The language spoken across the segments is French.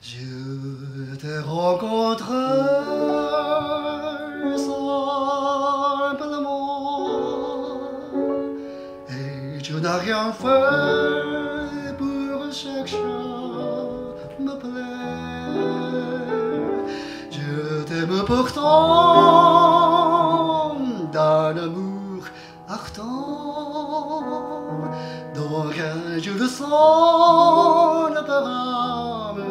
Je te rencontre simplement et tu n'as rien fait sens la parame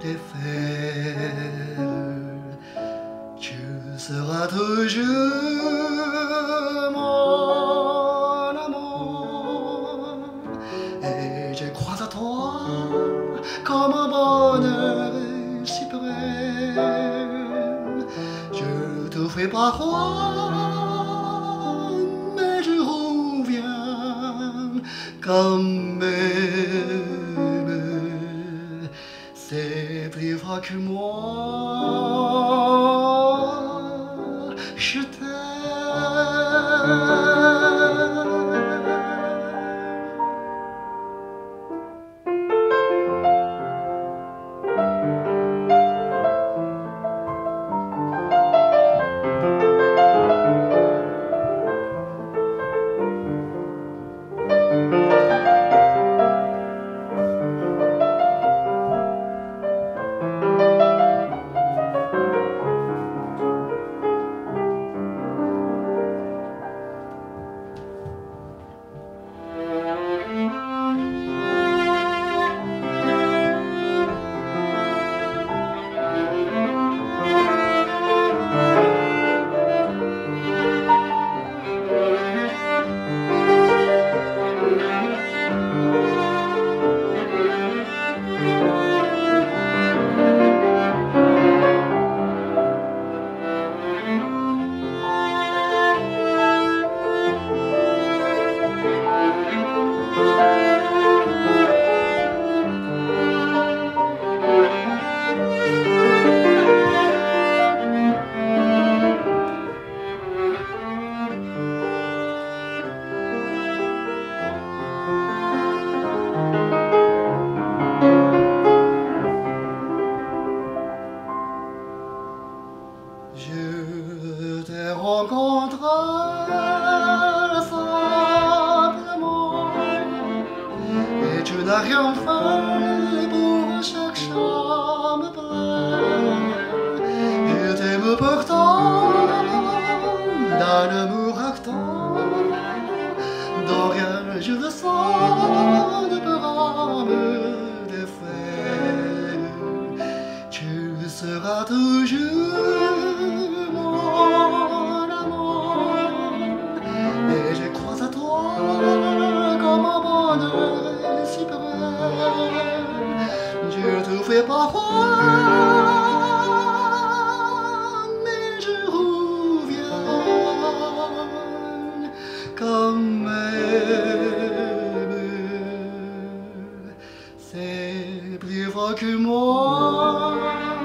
défaire. Tu seras toujours mon amour et je crois à toi comme un bonheur suprême. Je te fais parole, mais Fort que moi. Je t'aime. Te rencontre simplement et tu n'as rien fait pour chercher à me plaire. Je t'aime pourtant je te fais pas fort, mais je reviens quand même. C'est plus fort que moi.